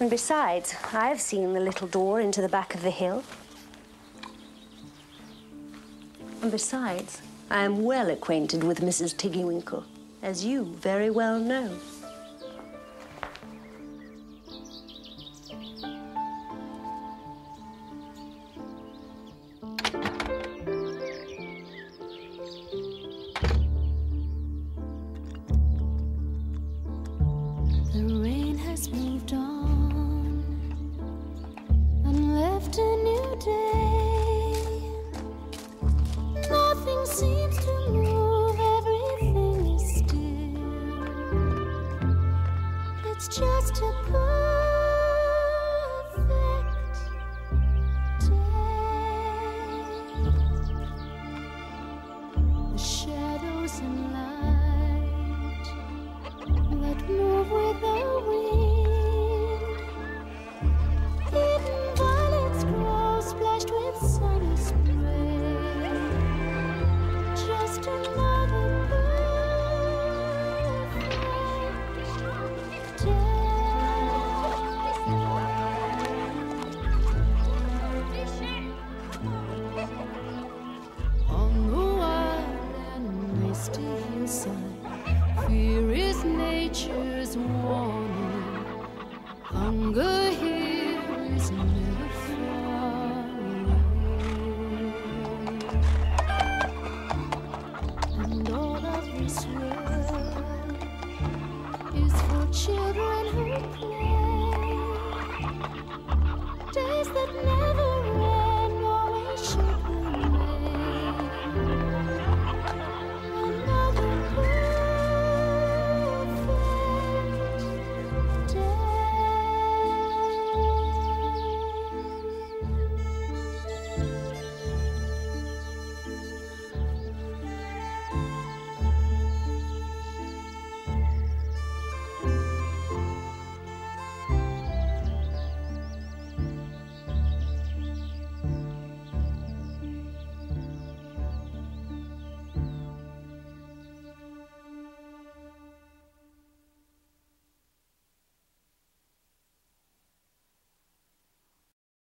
And besides, I've seen the little door into the back of the hill. And besides, I am well acquainted with Mrs. Tiggywinkle, as you very well know. The has moved on and left a new day. Nothing seems to move, everything is still. It's just a nature's warning. Hunger here is never far away. And all of this world is for children who play.